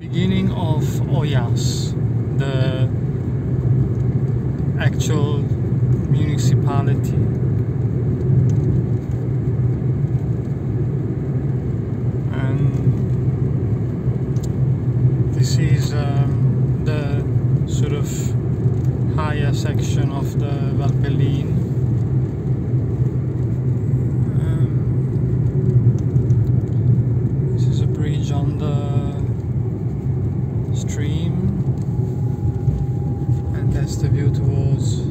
Beginning of Oyace, the actual municipality. And this is um, the sort of higher section of the Valpelline. Um, this is a bridge on the stream and that's the view towards